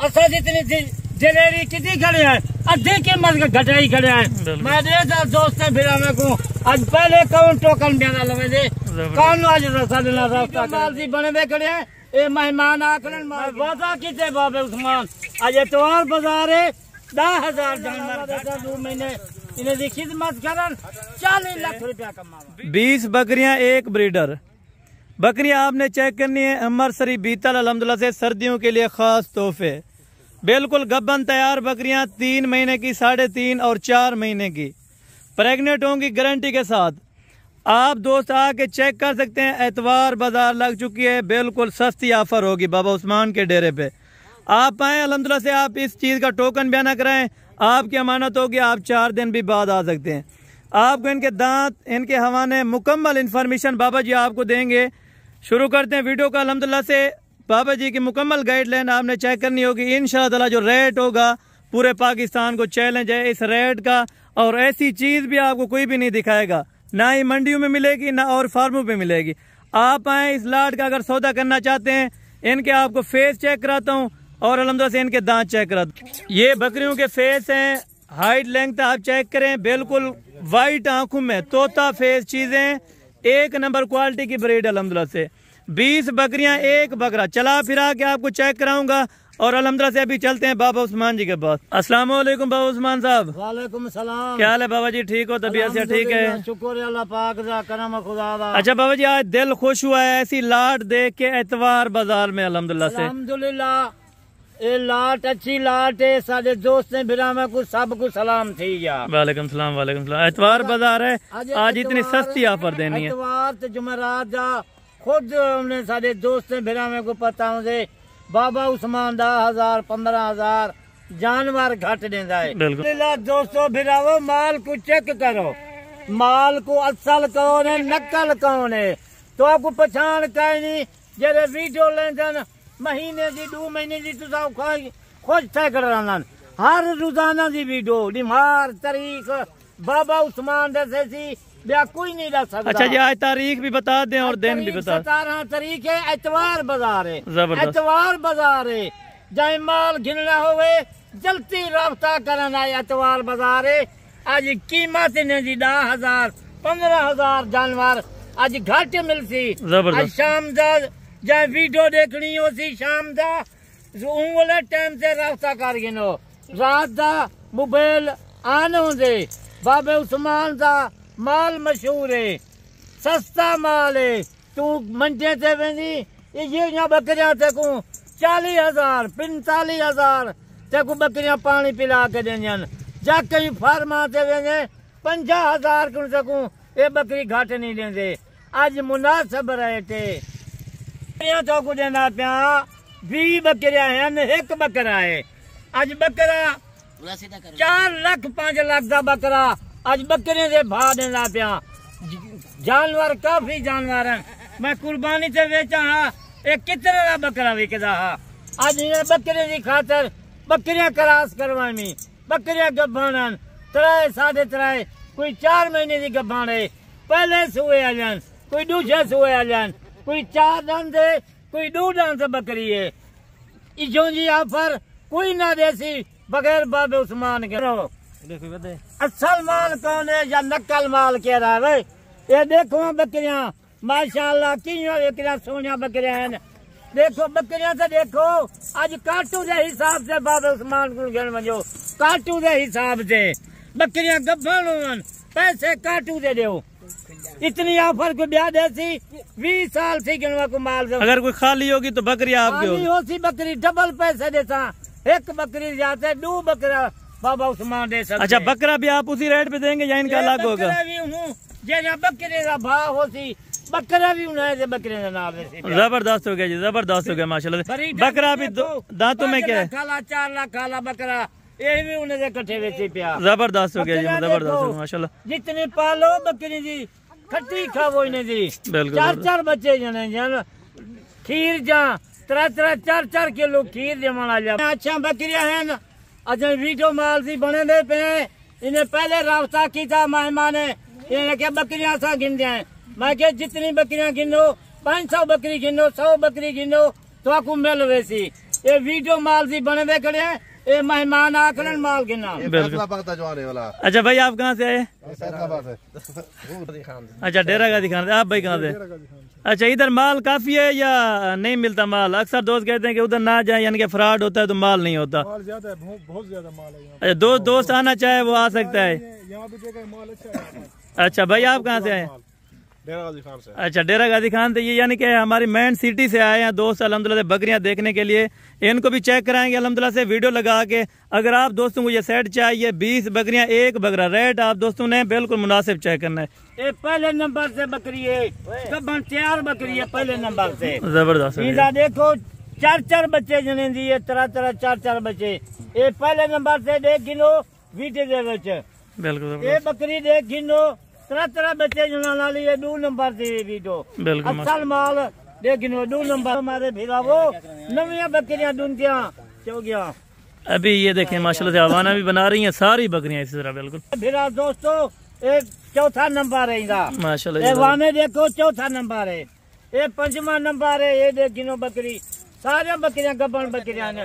असा जितनी जलेरी कितनी खड़े हैं? अद्धे कीमत का घटाई खड़े हैं। मैं दोस्त फिर मैं को आज पहले कौन टोकन बयाना लगे दे कौन आज रसा देना रास्ता माल सी बने हुए खड़े हैं ए मेहमान आकलन मार वादा किते बाबे उस्मान। आज इतवार बाज़ार है। दस हज़ार जानवर दो महीने। इन्हें खिदमत करन चालीस लाख रुपया कमावा बीस बकरियाँ एक ब्रीडर। बकरियाँ आपने चेक करनी है। अमर सरी बीतल अलहमदुल्ला से सर्दियों के लिए खास तोहफे। बिल्कुल गब्बन तैयार बकरियाँ तीन महीने की, साढ़े तीन और चार महीने की। प्रेग्नेंट होंगी गारंटी के साथ। आप दोस्त आके चेक कर सकते हैं, एतवार बाज़ार लग चुकी है, बिल्कुल सस्ती ऑफ़र होगी बाबा उस्मान के डेरे पे। आप आए, अलहमदुल्ला से आप इस चीज़ का टोकन बयाना कराएँ, आपकी अमानत होगी, आप चार दिन भी बाद आ सकते हैं। आपको इनके दांत, इनके हवाने मुकम्मल इन्फॉर्मेशन बाबा जी आपको देंगे। शुरू करते हैं वीडियो का, अलहमदुल्ला से बाबा जी की मुकम्मल गाइडलाइन आपने चेक करनी होगी। इन ताला जो रेट होगा, पूरे पाकिस्तान को चैलेंज है इस रेट का, और ऐसी चीज़ भी आपको कोई भी नहीं दिखाएगा। ना ही मंडियों में मिलेगी, ना और फार्मों पे मिलेगी। आप आए इस लाट का अगर सौदा करना चाहते हैं, इनके आपको फेस चेक कराता हूँ, और अलहमद से इनके दांत चेक कराता ये बकरियों के फेस हैं हाइट लेंथ आप चेक करें, बिल्कुल वाइट आँखों में तोता फेस चीज़ें, एक नंबर क्वालिटी की ब्रीड अलहमदुल्ला से। बीस बकरियाँ एक बकरा। चला फिरा के आपको चेक कराऊँगा और अलहमदुल्ला से अभी चलते हैं बाबा उस्मान जी के पास। अस्सलाम वालेकुम बाबा उस्मान साहब। वालेकुम सलाम। क्या हाल है बाबा जी? ठीक हो? तबीयत से ठीक है? शुक्र है अल्लाह पाक करम खुदा अच्छा बाबा जी आज दिल खुश हुआ है ऐसी लाट देख के एतवार बाज़ार में अलहमदुल्ला से। अल्हम्दुलिल्लाह ये लाट अच्छी लाट है सारे दोस्त ने बिना में कुछ सब कुछ सलाम थी जा वालेकुम सलाम वालेकुम सलाम। एतवार बाज़ार है आज इतनी सस्ती ऑफ़र देनी है। इतवार ते जुमेरात दा खुद हमने सारे दोस्त ने बिना में को पता होंगे। बाबा उस्मान दा हज़ार पंद्रह हज़ार जानवर घट देंदा है। दोस्तों फिरावो माल को चेक करो। माल को असल कौन है नकल कौन है? तो आपको पहचान कहीं नहीं? जेरे वीडियो लेंदन महीने दी दो महीने तुसा खोज तय करानन हर रोज़ाना दी वीडियो निमार तारीख बाबा उस्मान दसे सी कोई नहीं दस सकता अच्छा जी आज तारीख भी बता दें और दिन भी बता सतारह तारीख है एतवार बाज़ार है। एतवार बाज़ार है। जाए माल गिनना होवे जल्दी राबता करना है एतवार बाज़ार है। आज कीमत ने जी दह हज़ार पंद्रह हज़ार जानवर। आज घट मिलसी। ज़बरदस्त। शाम दा जाए वीडियो देखनी हो सी शाम दा। उन वाले टाइम से राबता कर गिनो। रात दा मोबाइल आन होंदे। बाबे उस्मान दा माल मशहूर है सस्ता माल है। तू मंडे ते वेंदी ये ये बकरियाँ ते को हज़ार पैंतालीस हज़ार ते को बकरियाँ पानी पिला के देंजन जा कहीं फार्मा ते वेंदे पंजा हज़ार को ते ये बकरी घाट नहीं देंदे। आज मुनासिब रेट है तो को देना पिया भी बकरियाँ हैं एक बकरा है। आज बकरा चार लख पाँच लाख का बकरा आज बकरे दे भाव देना पिया। जानवर काफ़ी जानवर हैं। मैं कुर्बानी से बेचा हाँ। एक कितने का बकरा बिकदा हा? इन्हें बकरे की खातर बकरियाँ क्रास करवानी। बकरियाँ गब्बान त्राए, साढ़े त्राए, कोई चार महीने की गब्बान है। पहले सुए आ जान कोई दूसरे सुए आ जान कोई चार दान दे कोई दो दान से बकरी है। इजों जी ऑफ़र कोई ना देसी, बगैर बाबे उस्मान के। रहो असल माल कौन है या नकल माल कह रहा है ये देखो बकरियाँ। माशाल्लाह किया बकरियाँ सोनिया बकरियाँ हैं। देखो बकरियाँ से देखो आज काटू के हिसाब से बाबे उस्मान को गिन वजो काटू के हिसाब से। बकरियाँ गब्बन होवन पैसे काटू दे दो इतनी ऑफ़र को ब्याह देसी बीस साल से गिनवा को माल दो। अगर कोई खाली होगी तो बकरी आपकी होगी। होती बकरी डबल पैसे देता एक बकरी जाते दो बकरा बाबा उस्मान दे सकते अच्छा बकरा भी आप उसी रेट पे देंगे या इनका अलग होगा? बकरा का भाव होती बकरा भी उन्हें बकरे का नाम ज़बरदस्त हो गया जी ज़बरदस्त हो गया माशाल्लाह। बकरा भी देखो, दांतों में क्या है? काला चार लाख काला बकरा इकट्ठे बेचे पिया। ज़बरदस्त हो गया जी बकरा ज़बरदस्त देखो, हो गया, माशाल्लाह। जितनी पालो बकरी जी खट्टी खावो इन्हें जी बिल्कुल, चार। चार जने जन खीर जा त्रै त्रै चार चार किलो खीर अजय वीडियो माल सी बने दे पे। इन्हें पहले राबता किया मेहमान ने। इन्हें क्या बकरियाँ सा गिन दिया मैं क्या जितनी बकरियाँ गिनो? पाँच सौ बकरी गिनो सौ बकरी गिनो तो आपको मिल वैसी ये वीडियो माल दी बने हुए खड़े हैं। ये मेहमान आकलन माल के का वाला। अच्छा भाई आप कहाँ से आए? अच्छा डेरा गाजी खान से आप भाई कहाँ से? अच्छा इधर माल काफ़ी है या नहीं मिलता माल? अक्सर दोस्त कहते हैं कि उधर ना जाए यानी कि फ्रॉड होता है तो माल नहीं होता। माल ज़्यादा है बहुत ज़्यादा माल है अच्छा दोस्त दोस्त आना चाहे वो आ सकता है। यहाँ पे माल अच्छा है। अच्छा भाई आप कहाँ से आए? डेरा गाजी खान से। अच्छा डेरा गाजी खान से ये यानी कि हमारी मेन सिटी से आए हैं दोस्त अलहमदिल्ला से बकरियाँ देखने के लिए। इनको भी चेक कराएँगे अलहमदिल्ला से वीडियो लगा के। अगर आप दोस्तों को ये सेट चाहिए बीस बकरियाँ एक बकरा रेट आप दोस्तों ने बिल्कुल मुनासिब चेक करना है। ये पहले नंबर से बकरी है कबन तैयार बकरी है पहले नंबर से। ज़बरदस्त है। देखो चार चार बच्चे जने दिए तरह तरह चार चार बच्चे। ये पहले नंबर से देख गिनो वीटे दे बिल्कुल ये बकरी देख गिनो तरह तरह बच्चे जना नाली ये दो नंबर वीडियो बिल्कुल असल माल देख गिनो दो नंबर हमारे फिरा वो नविया बकरियाँ ढूंढतियाँ चो गया अभी ये देखें माशाल्लाह से हवाना भी बना रही हैं सारी बकरियाँ इसी तरह बिल्कुल फिरा दोस्तों एक चौथा नंबर है माशाल्लाह वाने देखो चौथा नंबर है ये पंचवा नंबर है ये देख गिनो बकरी सारे बकरियाँ गबन बकरियाँ ने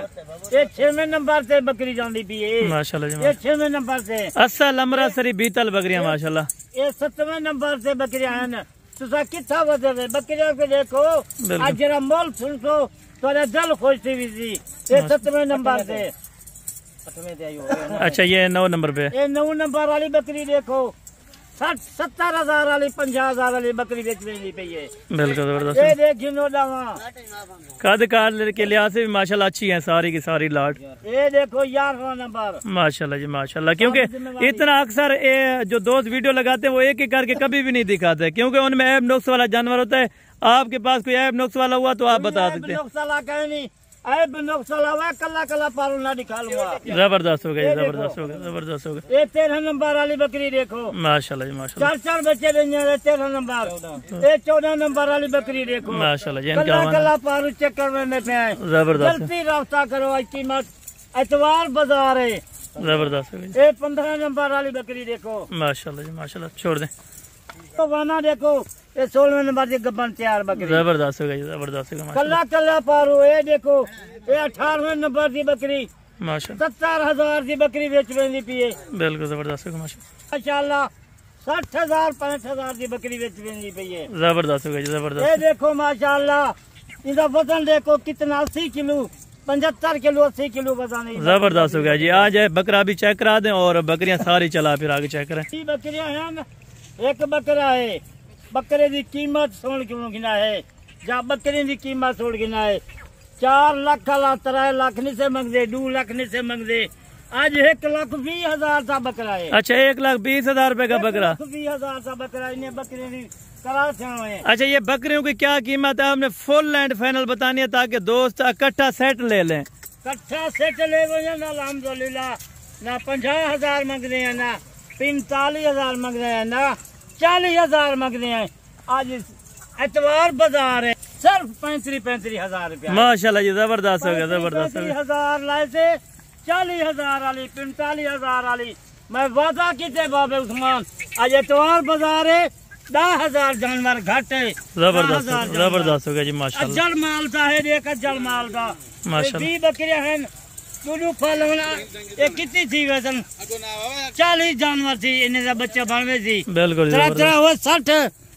ये छेवें नंबर से बकरी जाती पी माशाल्लाह जी ये छेवें नंबर से असल अमृतसरी बीतल बकरियाँ माशाल्लाह ये सतवें नंबर से बकरियाँ तुसा किथा बदले बकरियों को देखो बिल्कुल। आज जरा मोल सुन दिल खुश थी भी सी ये सतवें नंबर से अच्छा ये नौ नंबर पे ये नौ नंबर वाली बकरी देखो बेच रही बिल्कुल ज़बरदस्त। ये देख गिनो दावा कद कार के लिहाज से भी माशाल्लाह अच्छी है सारी की सारी लाट। ये देखो ग्यारहवा नंबर। माशाल्लाह जी माशाल्लाह। क्योंकि इतना अक्सर ये जो दोस्त वीडियो लगाते हैं वो एक एक करके कभी भी नहीं दिखाते। क्योंकि उनमें ऐब नुक्स वाला जानवर होता है आपके पास कोई ऐब नुक्स वाला हुआ तो आप बता सकते हैं। कहनी ऐ नक्सला हुआ कल्ला कल्ला ना निकालूँगा ज़बरदस्त हो गया ज़बरदस्त हो गया ज़बरदस्त हो गया। ये तेरह नंबर वाली बकरी देखो। माशाल्लाह जी माशाल्लाह। चार चार बच्चे तेरह नंबर। ये चौदह नंबर वाली बकरी देखो। माशाल्लाह हवाना कल्ला पारू चक्कर में बैठे हैं ज़बरदस्त। जल्दी रास्ता करो आज कीमत एतवार बाज़ार है। ज़बरदस्त हो गया ये पंद्रह नंबर वाली बकरी देखो। माशाल्लाह जी माशाल्लाह। छोड़ दें। तो वाना देखो। ये सोलहवें नंबर की तैयार बकरी। ज़बरदस्त हो ज़बरदस्त गया कल्ला कल्ला पारू ये देखो ये अठारहवें नंबर की बकरी। सत्तर हज़ार की बकरी बेच रही पिए बिल्कुल ज़बरदस्त माशाल्लाह। साठ हज़ार पैंठ हज़ार की बकरी बेच रही पई है ज़बरदस्त हो ये ज़बरदस्त। देखो माशाल्लाह इसका वज़न देखो कितना अस्सी किलो पचहत्तर किलो अस्सी किलो वज़न ज़बरदस्त हो गया जी। आज बकरा भी चेक करा दें और बकरियाँ सारी चला फिर आगे चेक करें। बकरियाँ हैं एक बकरा है। बकरे की कीमत सोन क्यों गिना है? जा बकरी की कीमत सोन गिना है। चार लाख वाला त्रै लाख नहीं से मंगदे दो लाख नहीं से मंगदे। आज एक लाख बीस हज़ार का बकरा है। अच्छा एक लाख बीस हज़ार रुपए का बकरा। बीस हज़ार का बकरा इन्हें बकरी से अच्छा ये बकरियों की क्या कीमत है? आपने फुल एंड फाइनल बतानी है ताकि दोस्त इकट्ठा सेट ले लें। कट्ठा सेट ले वज़न अलहमदुलिल्लाह ना पंजाह हज़ार मंगते हैं ना पैंतालीस हज़ार मंग रहे हैं ना चालीस हज़ार मंग रहे हैं। आज एतवार बाज़ार है। सिर्फ़ पैंतीस पैंतीस हज़ार रुपया। माशाल्लाह जी ज़बरदस्त हो गया ज़बरदस्त हज़ार लाए से चालीस हज़ार वाली पैंतालीस हज़ार वाली। मैं वादा किते बाबे उस्मान आज एतवार बाज़ार है दस हज़ार जानवर घट है ज़बरदस्त ज़बरदस्त हो गया जी माशाल्लाह। अज्जल माल का है एक अज्जल माल का। बकरियाँ हैं दोनों फल होना ये कितनी थी वैसन चालीस जानवर थी इन्हें से बच्चे बनवे थी। बिल्कुल तरह ज़बरदस्त। तरह हुए साठ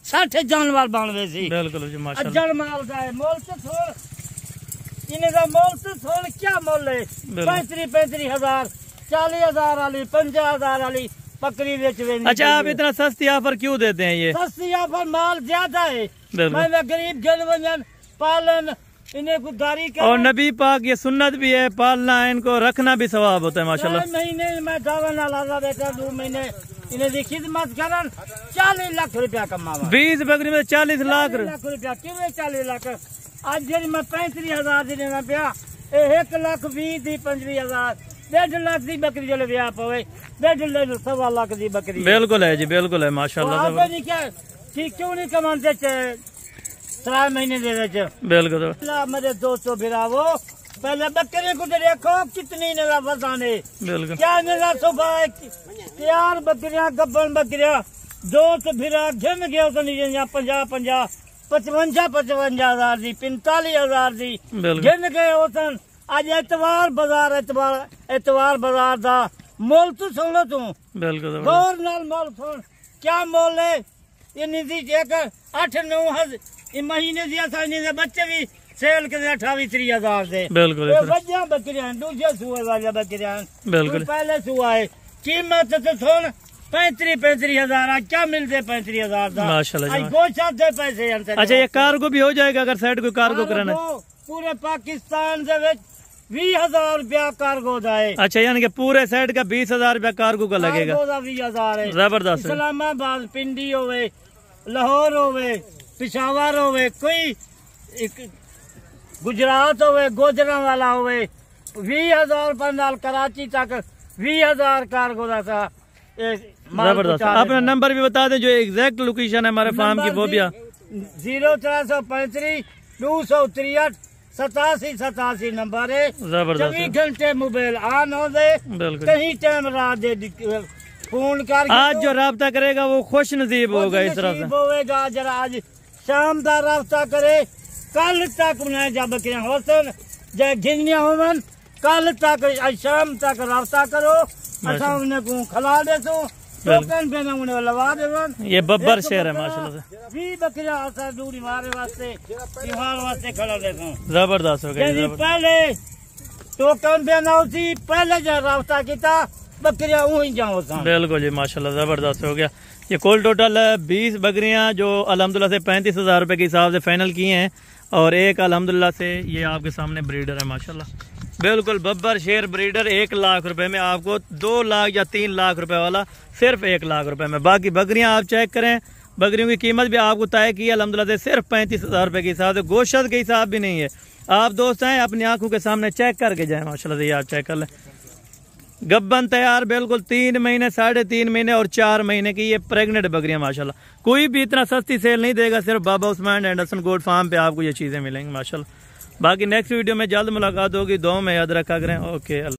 साठ जानवर बनवे थी। बिल्कुल माशाल्लाह। माल का है मोल तो मोल तो क्या मोल है? पैंतीस पैंतीस हज़ार चालीस हज़ार वाली पंजा हज़ार वाली बकरी बेच अच्छा आप इतना सस्ती ऑफ़र क्यों देते हैं ये? सस्ती पर माल ज़्यादा है। मैं गरीब जन पालन इन्हें को कर और नबी पाक ये सुन्नत भी है पालना है इनको रखना भी सवाब होता है माशाल्लाह। महीने में गावा ना लादा बेटा दो महीने। इन्हें की खिदमत करन चालीस लाख रुपया कमावा। बीस बकरी में चालीस लाख। रुपया किवे चालीस लाख? आज जब मैं पैंतीस हज़ार देना पिया एक लाख बीस दी पंजवी हज़ार। डेढ़ लाख दी बकरी जो ब्याह पवे डेढ़ लाख सवा लाख दी बकरी। बिल्कुल है जी बिल्कुल है माशाल्लाह। क्या ठीक क्यों नहीं कमाते ત્રણ महीने दे मेरे दोस्तों भिरावो पहले बकरे को देखो कितनी निरा वज़न है बिल्कुल। क्या निरा सुबह चार बकरिया गब्बन बकरिया। दोस्त तो फिरा जम गया उसने पंजा पंजा पचवंजा पचवंजा हज़ार दी पैंतालीस हज़ार दी। गिन गए उसने अज एतवार बाज़ार एतवार एतवार बाज़ार दा। मोल तू सुनो तू। बिल्कुल। गौर नाल मोल सुन। क्या मोल है? ये निधि एक अठ नौ महीने दिया बच्चे भी सेल के अठावी त्री हज़ार बिल्कुल बकरियाँ दूसरे सूए बकरियाँ बिल्कुल पहले कीमत सुन पैंतरी पैंतरी हज़ार क्या मिलते पैंतरी हज़ार पैसे अच्छा ये कार्गो भी हो जाएगा अगर साइड को कार्गो पूरे पाकिस्तान भी हज़ार रुपया कार्गो अच्छा यानी कि पूरे साइड का बीस हज़ार रुपया कार्गो का लगेगा ज़बरदस्त इस्लामाबाद पिंडी होवे लाहौर होवे पिशावर होवे कोई गुजरात हो गोजरा वाला हो वी हज़ार पंदाल कराची तक भी हज़ार कारगोदा था अपना नंबर भी बता दें जो एग्जैक्ट लोकेशन है हमारे फार्म की वो भी ज़ीरो चार सौ पैंतीस दो सौ तिरठ सतासी सतासी नंबर है। घंटे मोबाइल ऑन हो गए। कहीं टाइम रात दे फ़ोन कर आज जो रहा करेगा वो खुश नसीब होगा इस तरह से। होगा जरा आज शाम का रास्ता करे। कल तक उन्हें जब के हौसन जय घिनिया होवन कल तक शाम तक रास्ता करो। असा उन्हें को खिला दे सो टोकन पे ना उन्हें लगा देवन। ये बब्बर शेर है माशाल्लाह से। भी बकरिया आसा दूरी मारे वास्ते बिहार वास्ते खड़ा देखो। ज़बरदस्त हो गया पहले टोकन पे ना पहले जो किया बकरिया वहीं जाओ बिल्कुल जी माशाल्लाह ज़बरदस्त हो गया। ये कुल टोटल बीस बकरियाँ जो अल्हम्दुलिल्लाह से पैंतीस हज़ार रुपये के हिसाब से फाइनल किए हैं और एक अल्हम्दुलिल्लाह से ये आपके सामने ब्रीडर है, माशाल्लाह। बिल्कुल बब्बर शेर ब्रीडर एक लाख रुपए में आपको दो लाख या तीन लाख रुपए वाला सिर्फ़ एक लाख रुपए में। बाकी बकरियाँ आप चेक करें, बकरियों की कीमत भी आपको तय की है अल्हम्दुलिल्लाह से सिर्फ़ पैंतीस हज़ार रुपए के हिसाब से, गोशत के हिसाब भी नहीं है। आप दोस्त हैं, अपनी आँखों के सामने चेक करके जाए, माशाल्लाह से ये आप चेक कर लें। गब्बन तैयार बिल्कुल तीन महीने, साढ़े तीन महीने और चार महीने की ये प्रेग्नेंट बकरियाँ, माशाल्लाह। कोई भी इतना सस्ती सेल नहीं देगा, सिर्फ़ बाबा उस्मान एंडरसन गोड फार्म पे आपको ये चीज़ें मिलेंगी, माशाल्लाह। बाकी नेक्स्ट वीडियो में जल्द मुलाकात होगी, दो में याद रखा करें। ओके